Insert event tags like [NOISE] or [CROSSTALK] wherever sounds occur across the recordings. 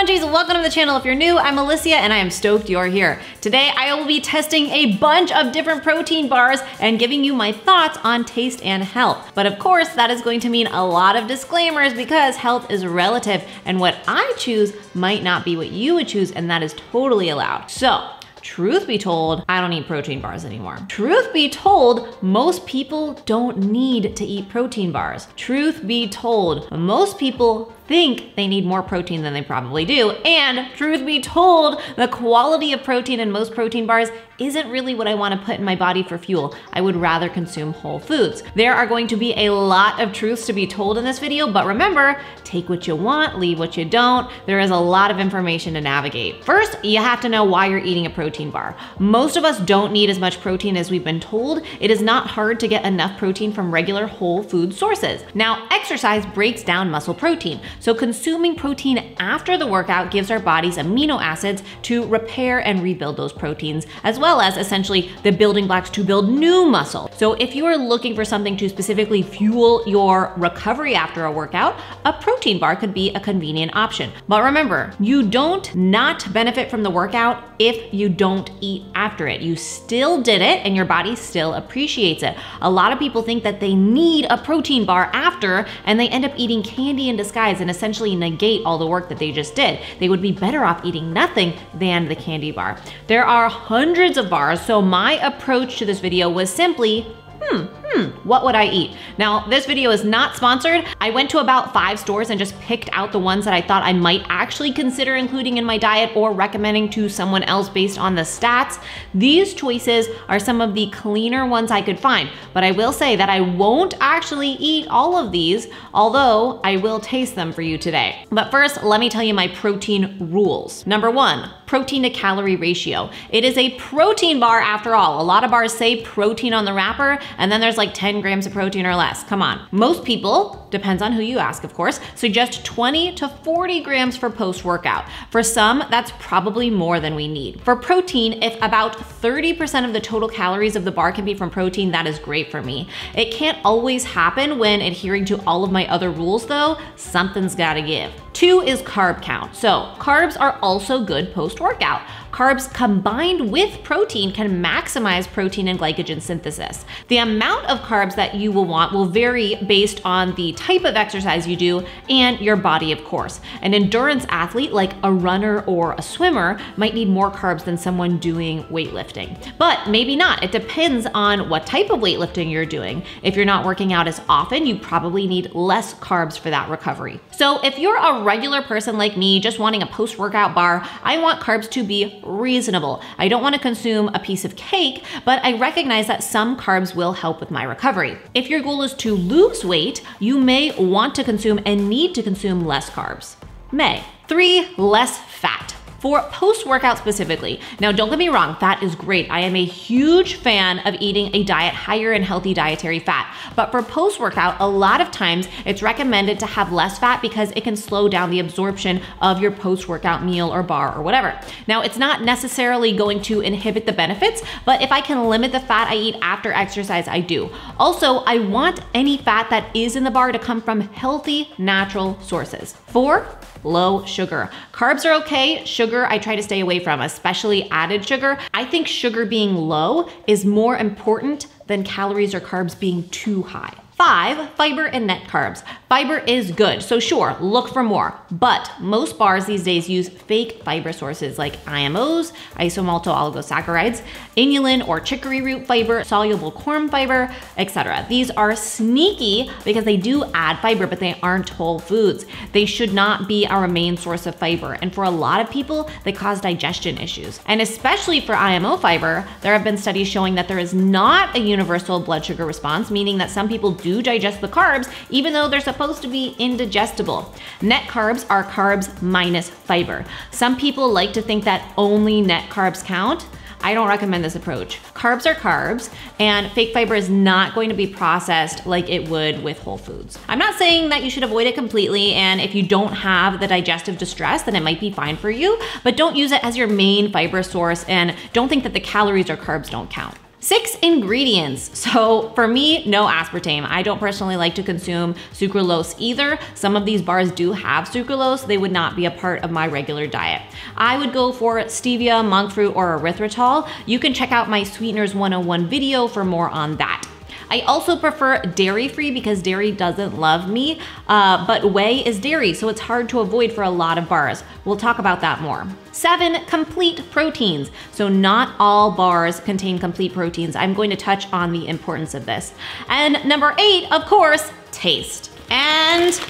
munchies, welcome to the channel. If you're new, I'm Alicia and I am stoked you're here. Today I will be testing a bunch of different protein bars and giving you my thoughts on taste and health. But of course, that is going to mean a lot of disclaimers because health is relative and what I choose might not be what you would choose and that is totally allowed. So Truth be told, I don't eat protein bars anymore. Truth be told, most people don't need to eat protein bars. Truth be told, most people think they need more protein than they probably do. And truth be told, the quality of protein in most protein bars isn't really what I wanna put in my body for fuel. I would rather consume whole foods. There are going to be a lot of truths to be told in this video, but remember, take what you want, leave what you don't. There is a lot of information to navigate. First, you have to know why you're eating a protein bar. Most of us don't need as much protein as we've been told. It is not hard to get enough protein from regular whole food sources. Now, exercise breaks down muscle protein. So consuming protein after the workout gives our bodies amino acids to repair and rebuild those proteins, as well as essentially the building blocks to build new muscle. So if you are looking for something to specifically fuel your recovery after a workout, a protein bar could be a convenient option. But remember, you don't not benefit from the workout if you don't eat after it. You still did it and your body still appreciates it. A lot of people think that they need a protein bar after and they end up eating candy in disguise and essentially negate all the work that they just did. They would be better off eating nothing than the candy bar. There are hundreds of bars, so my approach to this video was simply, hmm, hmm, what would I eat? Now, this video is not sponsored. I went to about five stores and just picked out the ones that I thought I might actually consider including in my diet or recommending to someone else based on the stats. These choices are some of the cleaner ones I could find, but I will say that I won't actually eat all of these, although I will taste them for you today. But first, let me tell you my protein rules. Number one, protein to calorie ratio. It is a protein bar after all. A lot of bars say protein on the wrapper, and then there's like 10 grams of protein or less. Come on. Most people, depends on who you ask, of course, suggest 20 to 40 grams for post workout. For some, that's probably more than we need. For protein, if about 30% of the total calories of the bar can be from protein, that is great for me. It can't always happen when adhering to all of my other rules though, something's gotta give. Two is carb count. So carbs are also good post workout. Carbs combined with protein can maximize protein and glycogen synthesis. The amount of carbs that you will want will vary based on the type of exercise you do and your body, of course. An endurance athlete, like a runner or a swimmer, might need more carbs than someone doing weightlifting. But maybe not. It depends on what type of weightlifting you're doing. If you're not working out as often, you probably need less carbs for that recovery. So if you're a regular person like me, just wanting a post workout bar, I want carbs to be reasonable. I don't want to consume a piece of cake, but I recognize that some carbs will help with my recovery. If your goal is to lose weight, you may want to consume and need to consume less carbs. May. Three, less fat for post workout specifically. Now, don't get me wrong, fat is great. I am a huge fan of eating a diet higher in healthy dietary fat. But for post workout, a lot of times it's recommended to have less fat because it can slow down the absorption of your post workout meal or bar or whatever. Now, it's not necessarily going to inhibit the benefits, but if I can limit the fat I eat after exercise, I do. Also, I want any fat that is in the bar to come from healthy, natural sources. Four, low sugar. Carbs are okay, sugar I try to stay away from, especially added sugar. I think sugar being low is more important than calories or carbs being too high. Five, fiber and net carbs. Fiber is good, so sure, look for more. But most bars these days use fake fiber sources like IMOs, isomalto-oligosaccharides, inulin or chicory root fiber, soluble corn fiber, etc. These are sneaky because they do add fiber, but they aren't whole foods. They should not be our main source of fiber. And for a lot of people, they cause digestion issues. And especially for IMO fiber, there have been studies showing that there is not a universal blood sugar response, meaning that some people do do digest the carbs, even though they're supposed to be indigestible. Net carbs are carbs minus fiber. Some people like to think that only net carbs count. I don't recommend this approach. Carbs are carbs, and fake fiber is not going to be processed like it would with whole foods. I'm not saying that you should avoid it completely, and if you don't have the digestive distress, then it might be fine for you, but don't use it as your main fiber source, and don't think that the calories or carbs don't count. Six ingredients. [LAUGHS] So for me, no aspartame. I don't personally like to consume sucralose either. Some of these bars do have sucralose. They would not be a part of my regular diet. I would go for stevia, monk fruit, or erythritol. You can check out my Sweeteners 101 video for more on that. I also prefer dairy-free because dairy doesn't love me, uh, but whey is dairy, so it's hard to avoid for a lot of bars. We'll talk about that more. Seven, complete proteins. So not all bars contain complete proteins. I'm going to touch on the importance of this. And number eight, of course, taste. And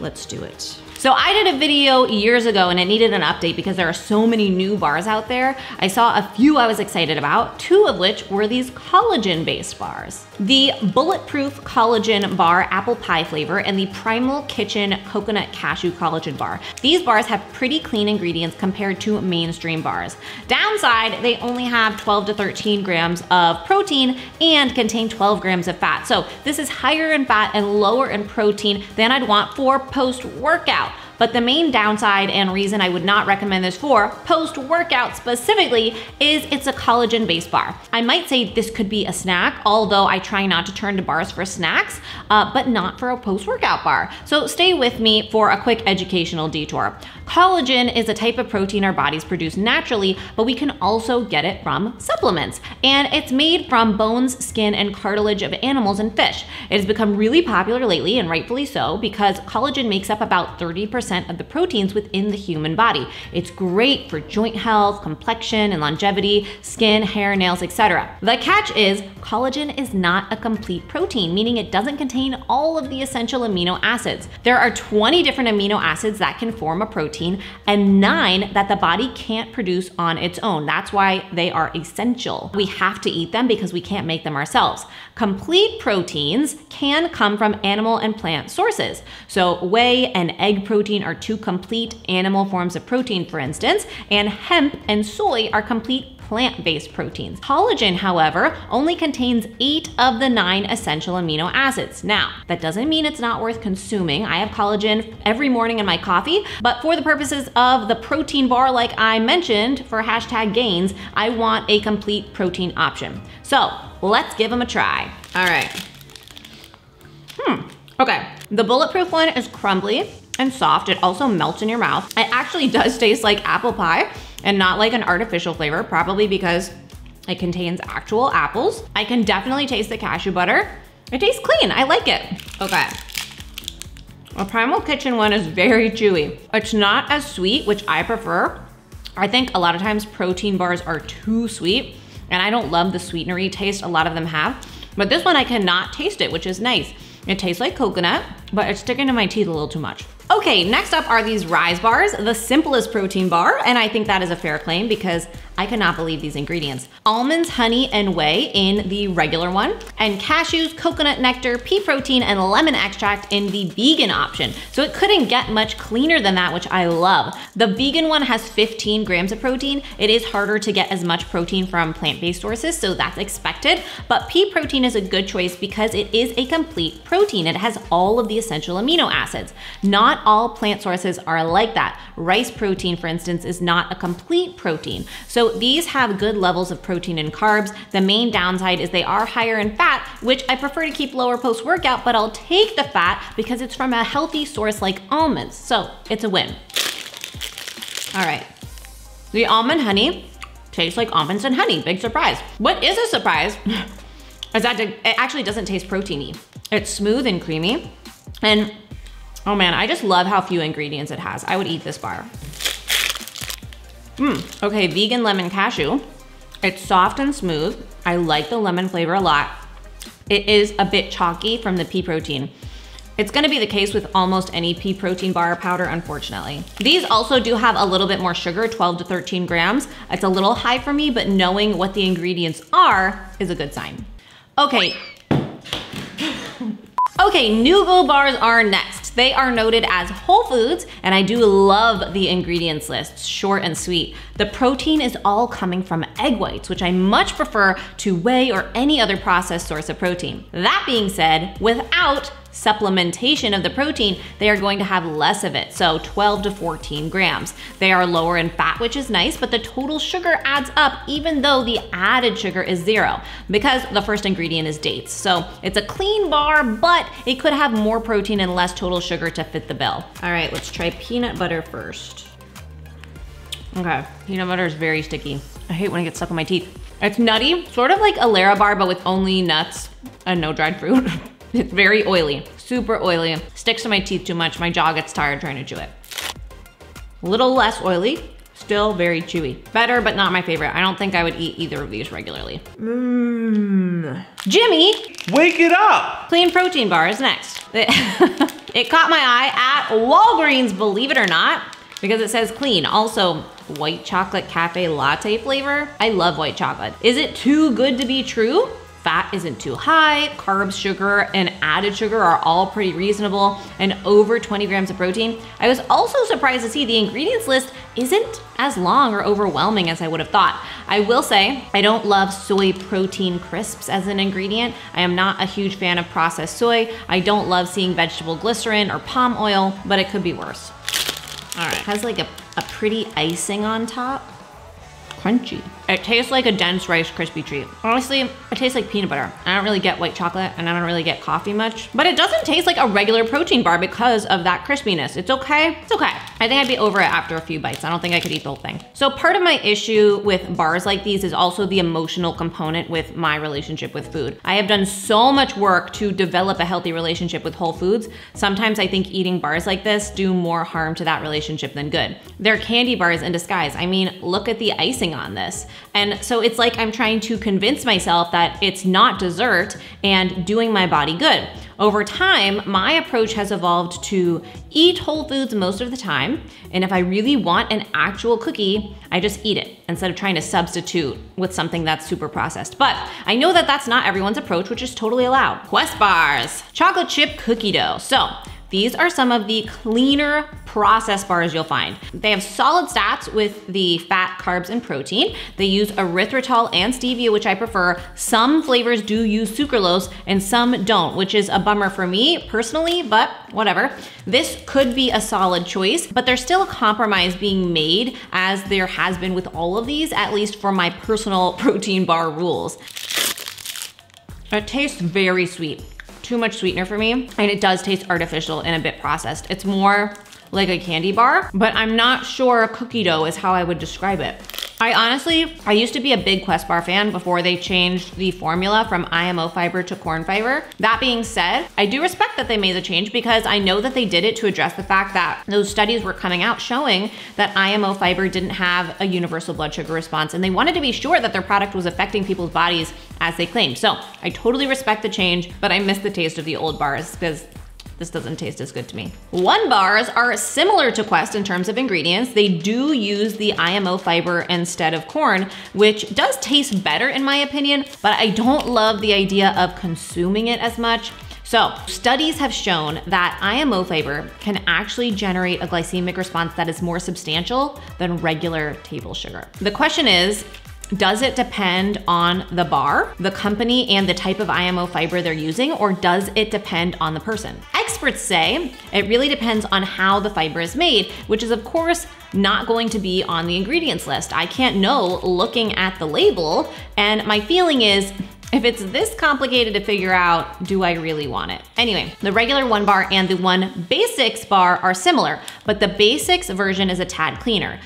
let's do it. So I did a video years ago and it needed an update because there are so many new bars out there. I saw a few I was excited about, two of which were these collagen-based bars. The Bulletproof Collagen Bar Apple Pie flavor and the Primal Kitchen Coconut Cashew Collagen Bar. These bars have pretty clean ingredients compared to mainstream bars. Downside, they only have 12 to 13 grams of protein and contain 12 grams of fat. So this is higher in fat and lower in protein than I'd want for post-workout. But the main downside and reason I would not recommend this for post workout specifically is it's a collagen based bar. I might say this could be a snack, although I try not to turn to bars for snacks, uh, but not for a post workout bar. So stay with me for a quick educational detour. Collagen is a type of protein our bodies produce naturally, but we can also get it from supplements. And it's made from bones, skin, and cartilage of animals and fish. It has become really popular lately, and rightfully so, because collagen makes up about 30% of the proteins within the human body. It's great for joint health, complexion, and longevity, skin, hair, nails, etc. The catch is collagen is not a complete protein, meaning it doesn't contain all of the essential amino acids. There are 20 different amino acids that can form a protein protein and nine that the body can't produce on its own. That's why they are essential. We have to eat them because we can't make them ourselves. Complete proteins can come from animal and plant sources. So whey and egg protein are two complete animal forms of protein, for instance, and hemp and soy are complete plant-based proteins. Collagen, however, only contains eight of the nine essential amino acids. Now, that doesn't mean it's not worth consuming. I have collagen every morning in my coffee, but for the purposes of the protein bar like I mentioned for hashtag gains, I want a complete protein option. So let's give them a try. All right. Hmm, okay. The bulletproof one is crumbly and soft. It also melts in your mouth. It actually does taste like apple pie and not like an artificial flavor, probably because it contains actual apples. I can definitely taste the cashew butter. It tastes clean, I like it. Okay. A Primal Kitchen one is very chewy. It's not as sweet, which I prefer. I think a lot of times protein bars are too sweet and I don't love the sweetenery taste a lot of them have. But this one I cannot taste it, which is nice. It tastes like coconut, but it's sticking to my teeth a little too much. Okay, next up are these Rise bars, the simplest protein bar, and I think that is a fair claim because I cannot believe these ingredients. Almonds, honey, and whey in the regular one, and cashews, coconut nectar, pea protein, and lemon extract in the vegan option. So it couldn't get much cleaner than that, which I love. The vegan one has 15 grams of protein. It is harder to get as much protein from plant-based sources, so that's expected, but pea protein is a good choice because it is a complete protein. It has all of the essential amino acids. Not all plant sources are like that. Rice protein, for instance, is not a complete protein. So these have good levels of protein and carbs. The main downside is they are higher in fat, which I prefer to keep lower post-workout, but I'll take the fat because it's from a healthy source like almonds. So it's a win. All right, the almond honey tastes like almonds and honey, big surprise. What is a surprise is that it actually doesn't taste proteiny. It's smooth and creamy. And oh man, I just love how few ingredients it has. I would eat this bar. Mm, okay, vegan lemon cashew. It's soft and smooth. I like the lemon flavor a lot. It is a bit chalky from the pea protein. It's gonna be the case with almost any pea protein bar powder, unfortunately. These also do have a little bit more sugar, 12 to 13 grams. It's a little high for me, but knowing what the ingredients are is a good sign. Okay. [LAUGHS] Okay, Nuvo bars are next. They are noted as whole foods, and I do love the ingredients list, short and sweet. The protein is all coming from egg whites, which I much prefer to whey or any other processed source of protein. That being said, without supplementation of the protein, they are going to have less of it, so 12 to 14 grams. They are lower in fat, which is nice, but the total sugar adds up even though the added sugar is zero because the first ingredient is dates. So it's a clean bar, but it could have more protein and less total sugar to fit the bill. All right, let's try peanut butter first. Okay, peanut butter is very sticky. I hate when it gets stuck in my teeth. It's nutty, sort of like a Larabar, but with only nuts and no dried fruit. [LAUGHS] it's very oily, super oily. Sticks to my teeth too much. My jaw gets tired trying to chew it. A little less oily, still very chewy. Better, but not my favorite. I don't think I would eat either of these regularly. Mmm. Jimmy! Wake it up! Clean protein bar is next. It, [LAUGHS] it caught my eye at Walgreens, believe it or not, because it says clean. Also, white chocolate cafe latte flavor. I love white chocolate. Is it too good to be true? Fat isn't too high, carbs, sugar, and added sugar are all pretty reasonable, and over 20 grams of protein. I was also surprised to see the ingredients list isn't as long or overwhelming as I would have thought. I will say, I don't love soy protein crisps as an ingredient. I am not a huge fan of processed soy. I don't love seeing vegetable glycerin or palm oil, but it could be worse. All right, has like a, a pretty icing on top crunchy. It tastes like a dense Rice Krispie treat. Honestly, it tastes like peanut butter. I don't really get white chocolate and I don't really get coffee much, but it doesn't taste like a regular protein bar because of that crispiness. It's okay, it's okay. I think I'd be over it after a few bites. I don't think I could eat the whole thing. So part of my issue with bars like these is also the emotional component with my relationship with food. I have done so much work to develop a healthy relationship with whole foods. Sometimes I think eating bars like this do more harm to that relationship than good. They're candy bars in disguise. I mean, look at the icing on this. And so it's like I'm trying to convince myself that it's not dessert and doing my body good. Over time, my approach has evolved to eat whole foods most of the time. And if I really want an actual cookie, I just eat it instead of trying to substitute with something that's super processed. But I know that that's not everyone's approach, which is totally allowed. Quest bars, chocolate chip cookie dough. So these are some of the cleaner process bars you'll find. They have solid stats with the fat, carbs, and protein. They use erythritol and stevia, which I prefer. Some flavors do use sucralose and some don't, which is a bummer for me personally, but whatever. This could be a solid choice, but there's still a compromise being made as there has been with all of these, at least for my personal [LAUGHS] protein bar rules. It tastes very sweet too much sweetener for me and it does taste artificial and a bit processed. It's more like a candy bar, but I'm not sure cookie dough is how I would describe it. I honestly, I used to be a big Quest bar fan before they changed the formula from IMO fiber to corn fiber. That being said, I do respect that they made the change because I know that they did it to address the fact that those studies were coming out showing that IMO fiber didn't have a universal blood sugar response and they wanted to be sure that their product was affecting people's bodies as they claimed. So I totally respect the change, but I miss the taste of the old bars because this doesn't taste as good to me. One bars are similar to Quest in terms of ingredients. They do use the IMO fiber instead of corn, which does taste better in my opinion, but I don't love the idea of consuming it as much. So studies have shown that IMO fiber can actually generate a glycemic response that is more substantial than regular table sugar. The question is, does it depend on the bar, the company, and the type of IMO fiber they're using, or does it depend on the person? Experts say it really depends on how the fiber is made, which is of course not going to be on the ingredients list. I can't know looking at the label, and my feeling is if it's this complicated to figure out, do I really want it? Anyway, the regular one bar and the one basics bar are similar, but the basics version is a tad cleaner.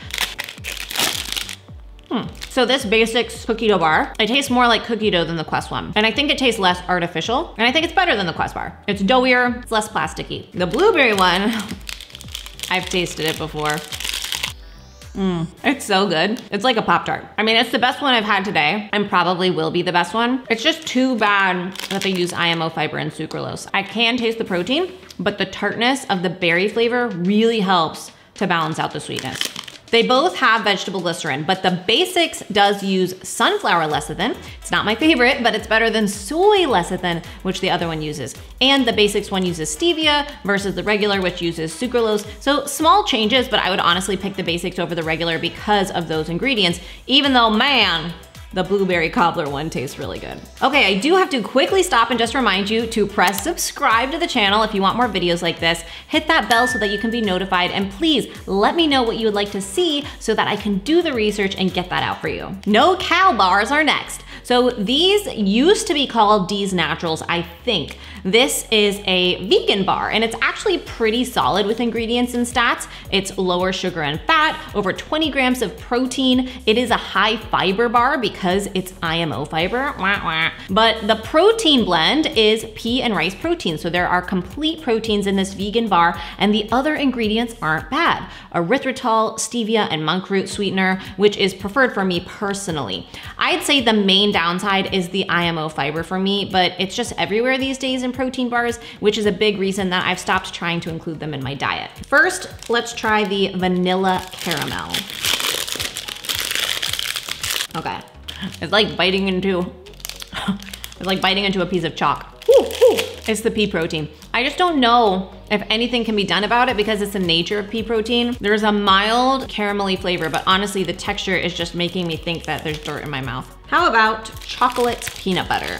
Hmm. So this basics cookie dough bar, it tastes more like cookie dough than the Quest one. And I think it tastes less artificial. And I think it's better than the Quest bar. It's doughier, it's less plasticky. The blueberry one, [LAUGHS] I've tasted it before. Mmm, it's so good. It's like a Pop-Tart. I mean, it's the best one I've had today and probably will be the best one. It's just too bad that they use IMO fiber and sucralose. I can taste the protein, but the tartness of the berry flavor really helps to balance out the sweetness. They both have vegetable glycerin, but the basics does use sunflower lecithin. It's not my favorite, but it's better than soy lecithin, which the other one uses. And the basics one uses stevia versus the regular, which uses sucralose. So small changes, but I would honestly pick the basics over the regular because of those ingredients, even though man, The blueberry cobbler one tastes really good. Okay, I do have to quickly stop and just remind you to press subscribe to the channel if you want more videos like this. Hit that bell so that you can be notified and please let me know what you would like to see so that I can do the research and get that out for you. No cow bars are next. So these used to be called D's Naturals, I think. This is a vegan bar and it's actually pretty solid with ingredients and stats. It's lower sugar and fat, over 20 grams of protein. It is a high fiber bar because it's IMO fiber, wah, wah. but the protein blend is pea and rice protein. So there are complete proteins in this vegan bar and the other ingredients aren't bad. Erythritol, stevia, and monk fruit sweetener, which is preferred for me personally. I'd say the main downside is the IMO fiber for me, but it's just everywhere these days in protein bars, which is a big reason that I've stopped trying to include them in my diet. First, let's try the vanilla caramel. Okay, it's like biting into, [LAUGHS] it's like biting into a piece of chalk. It's the pea protein. I just don't know if anything can be done about it because it's the nature of pea protein. There's a mild caramelly flavor, but honestly, the texture is just making me think that there's dirt in my mouth. How about chocolate peanut butter?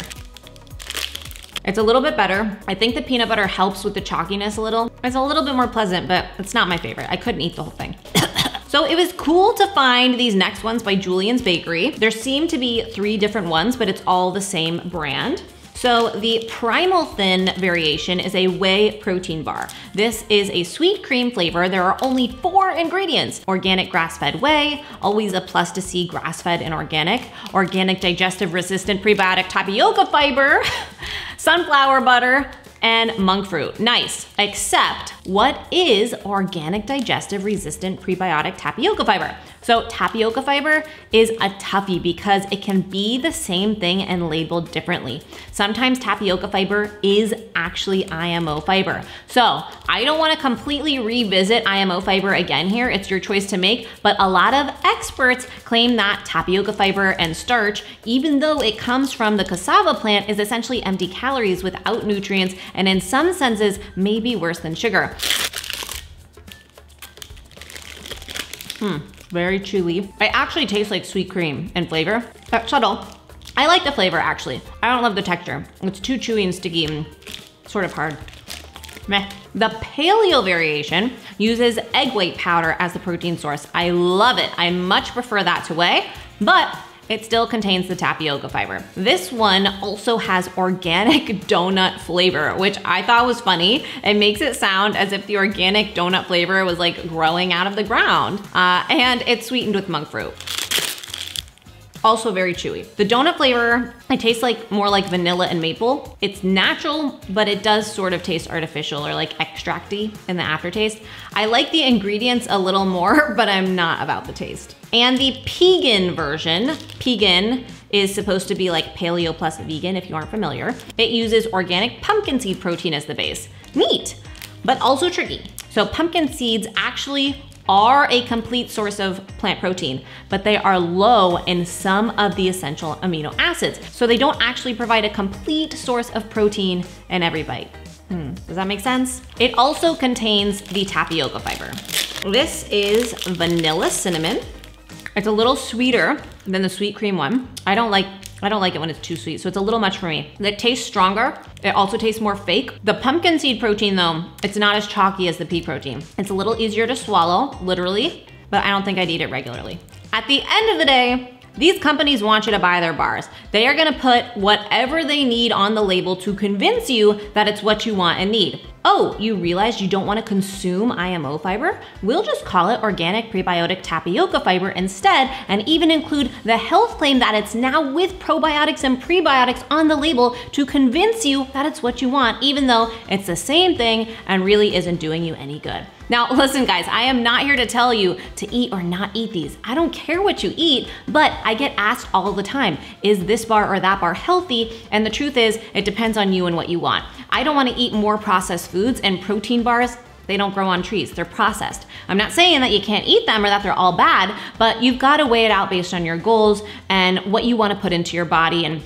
It's a little bit better. I think the peanut butter helps with the chalkiness a little. It's a little bit more pleasant, but it's not my favorite. I couldn't eat the whole thing. [COUGHS] So it was cool to find these next ones by Julian's Bakery. There seem to be three different ones, but it's all the same brand. So the Primal Thin variation is a whey protein bar. This is a sweet cream flavor. There are only four ingredients. Organic grass-fed whey, always a plus to see grass-fed and organic, organic digestive resistant prebiotic tapioca fiber, [LAUGHS] sunflower butter, and monk fruit. Nice, except what is organic digestive resistant prebiotic tapioca fiber? So tapioca fiber is a toughie because it can be the same thing and labeled differently. Sometimes tapioca fiber is actually IMO fiber. So I don't wanna completely revisit IMO fiber again here, it's your choice to make, but a lot of experts claim that tapioca fiber and starch, even though it comes from the cassava plant, is essentially empty calories without nutrients and in some senses may be worse than sugar. Hmm very chewy. It actually tastes like sweet cream in flavor. That's subtle. I like the flavor actually. I don't love the texture. It's too chewy and sticky and sort of hard. Meh. The paleo variation uses egg white powder as the protein source. I love it. I much prefer that to whey, but it still contains the tapioca fiber. This one also has organic [LAUGHS] donut flavor, which I thought was funny. It makes it sound as if the organic donut flavor was like growing out of the ground. Uh, and it's sweetened with monk fruit also very chewy. The donut flavor, it tastes like more like vanilla and maple. It's natural, but it does sort of taste artificial or like extracty in the aftertaste. I like the ingredients a little more, [LAUGHS] but I'm not about the taste. And the Pegan version, Pegan is supposed to be like paleo plus vegan if you aren't familiar. It uses organic pumpkin seed protein as the base. Neat, but also tricky. So pumpkin seeds actually are a complete source of plant protein, but they are low in some of the essential amino acids. So they don't actually provide a complete source of protein in every bite. Hmm, does that make sense? It also contains the tapioca fiber. This is vanilla cinnamon. It's a little sweeter than the sweet cream one. I don't like I don't like it when it's too sweet, so it's a little much for me. It tastes stronger. It also tastes more fake. The pumpkin seed protein though, it's not as chalky as the pea protein. It's a little easier to swallow, literally, but I don't think I'd eat it regularly. At the end of the day, these companies want you to buy their bars. They are gonna put whatever they need on the label to convince you that it's what you want and need. Oh, you realized you don't wanna consume IMO fiber? We'll just call it organic prebiotic tapioca fiber instead and even include the health claim that it's now with probiotics and prebiotics on the label to convince you that it's what you want, even though it's the same thing and really isn't doing you any good. Now, [LAUGHS] listen guys, I am not here to tell you to eat or not eat these. I don't care what you eat, but I get asked all the time, is this bar or that bar healthy? And the truth is, it depends on you and what you want. I don't wanna eat more processed foods and protein bars they don't grow on trees, they're processed. I'm not saying that you can't eat them or that they're all bad, but you've gotta weigh it out based on your goals and what you wanna put into your body and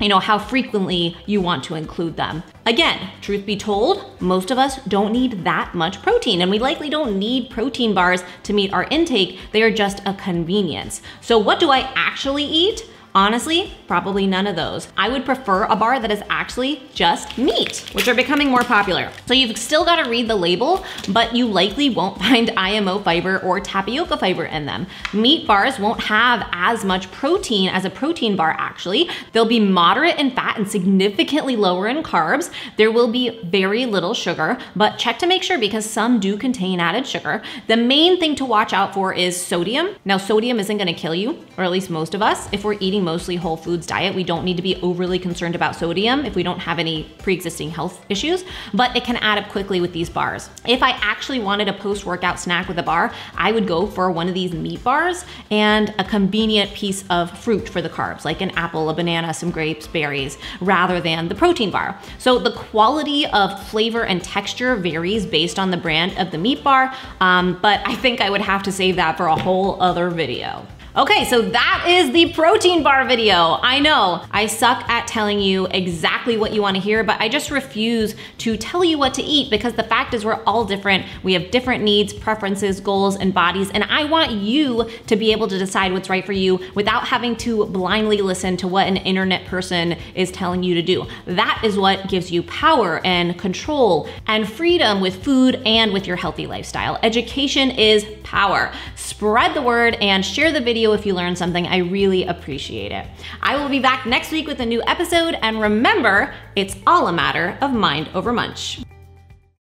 you know, how frequently you want to include them. Again, truth be told, most of us don't need that much protein and we likely don't need protein bars to meet our intake. They are just a convenience. So what do I actually eat? Honestly, probably none of those. I would prefer a bar that is actually just meat, which are becoming more popular. So you've still got to read the label, but you likely won't [LAUGHS] find IMO fiber or tapioca fiber in them. Meat bars won't have as much protein as a protein bar actually. They'll be moderate in fat and significantly lower in carbs. There will be very little sugar, but check to make sure because some do contain added sugar. The main thing to watch out for is sodium. Now sodium isn't gonna kill you, or at least most of us. If we're eating mostly whole foods diet, we don't need to be overly concerned about sodium if we don't have any pre-existing health issues, but it can add up quickly with these bars. If I actually wanted a post-workout snack with a bar, I would go for one of these meat bars and a convenient piece of fruit for the carbs, like an apple, a banana, some grapes, berries, rather than the protein bar. So the quality of flavor and texture varies based on the brand of the meat bar, um, but I think I would have to save that for a whole other video. Okay, so that is the protein bar video. I know I suck at telling you exactly what you wanna hear, but I just refuse to tell you what to eat because the fact is we're all different. We have different needs, preferences, goals, and bodies, and I want you to be able to decide what's right for you without having to blindly listen to what an internet person is telling you to do. That is what gives you power and control and freedom with food and with your healthy lifestyle. Education is power. Spread the word and share the video if you learned something. I really appreciate it. I will be back next week with a new episode, and remember, it's all a matter of mind over munch.